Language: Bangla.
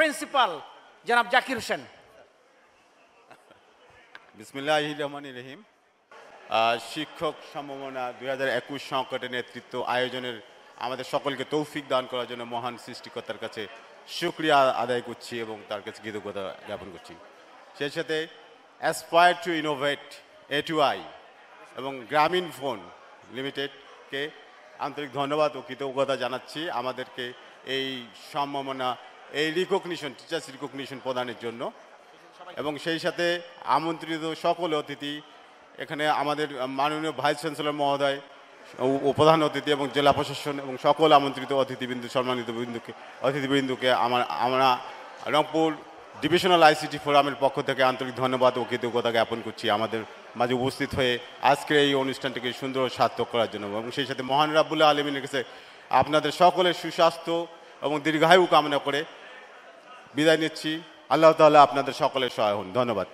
প্রিন্সিপাল, জনাব জাকির হোসেন। বিসমিল্লাহ রহমান রহিম। শিক্ষক সম্ভাবনা দুই হাজার একুশ সংকটের নেতৃত্ব আয়োজনের আমাদের সকলকে তৌফিক দান করার জন্য মহান সৃষ্টিকর্তার কাছে শুক্রিয়া আদায় করছি এবং তার কাছে কৃতজ্ঞতা জ্ঞাপন করছি। সেই সাথে aspire to innovate A two I এবং গ্রামীণ ফোন লিমিটেডকে আন্তরিক ধন্যবাদ ও কৃতজ্ঞতা জানাচ্ছি। আমাদেরকে এই সম্ভাবনা এই রিকগনিশন টিচার্স রিকগনিশন প্রদানের জন্য। এবং সেই সাথে আমন্ত্রিত সকল অতিথি, এখানে আমাদের মাননীয় ভাইস চ্যান্সেলর মহোদয় ও- প্রধান অতিথি এবং জেলা প্রশাসন এবং সকল আমন্ত্রিত অতিথিবৃন্দ, সম্মানিত বৃন্দুকে অতিথিবৃন্দুকে আমার আমরা রংপুর ডিভিশনাল আইসিটি ফোরামের পক্ষ থেকে আন্তরিক ধন্যবাদ ও কৃতজ্ঞতা জ্ঞাপন করছি আমাদের মাঝে উপস্থিত হয়ে আজকের এই অনুষ্ঠানটিকে সুন্দর ও সার্থক করার জন্য। এবং সেই সাথে মহান রাবুল্লাহ আলমিনের কাছে আপনাদের সকলের সুস্বাস্থ্য এবং দীর্ঘায়ু কামনা করে বিদায় নিচ্ছি। আল্লাহ তাআলা আপনাদের সকলের সহায় হন। ধন্যবাদ।